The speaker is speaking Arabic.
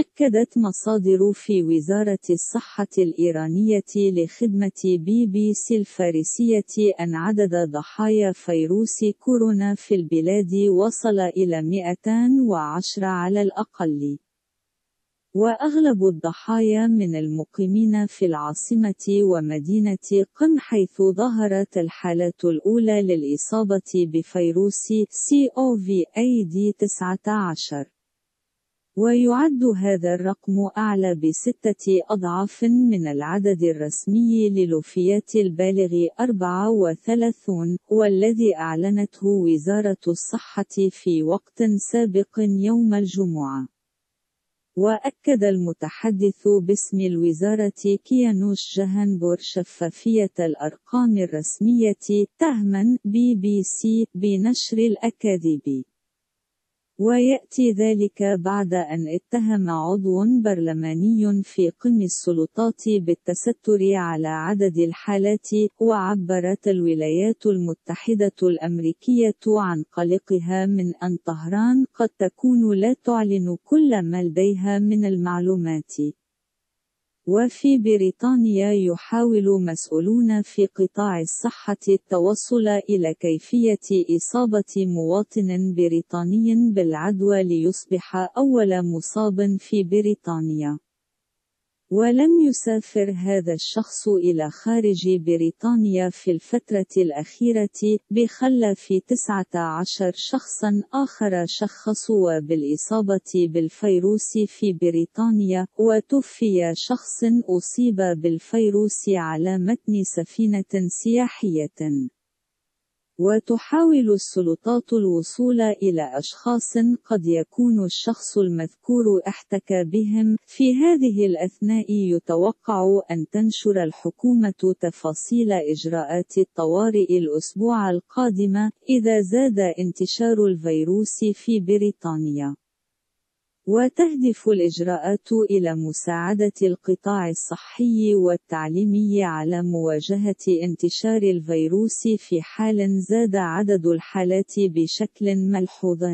أكدت مصادر في وزارة الصحة الإيرانية لخدمة بي بي سي الفارسية أن عدد ضحايا فيروس كورونا في البلاد وصل إلى 210 على الأقل. وأغلب الضحايا من المقيمين في العاصمة ومدينة قم حيث ظهرت الحالات الأولى للإصابة بفيروس COVID-19 ويعد هذا الرقم أعلى بستة أضعاف من العدد الرسمي للوفيات البالغ 34 والذي أعلنته وزارة الصحة في وقت سابق يوم الجمعة. وأكد المتحدث باسم الوزارة كيانوش جهنبور شفافية الأرقام الرسمية متهما بي بي سي بنشر الأكاذيب. ويأتي ذلك بعد أن اتهم عضو برلماني في قم السلطات بالتستر على عدد الحالات وعبرت الولايات المتحدة الأمريكية عن قلقها من أن طهران قد تكون لا تعلن كل ما لديها من المعلومات. وفي بريطانيا يحاول مسؤولون في قطاع الصحة التوصل إلى كيفية إصابة مواطن بريطاني بالعدوى ليصبح أول مصاب في بريطانيا. ولم يسافر هذا الشخص إلى خارج بريطانيا في الفترة الأخيرة بخلاف 19 شخصا آخر شخصوا بالإصابة بالفيروس في بريطانيا وتوفي شخص أصيب بالفيروس على متن سفينة سياحية. وتحاول السلطات الوصول إلى أشخاص قد يكون الشخص المذكور احتكى بهم. في هذه الأثناء يتوقع أن تنشر الحكومة تفاصيل إجراءات الطوارئ الأسبوع القادم إذا زاد انتشار الفيروس في بريطانيا. وتهدف الإجراءات إلى مساعدة القطاع الصحي والتعليمي على مواجهة انتشار الفيروس في حال زاد عدد الحالات بشكل ملحوظ.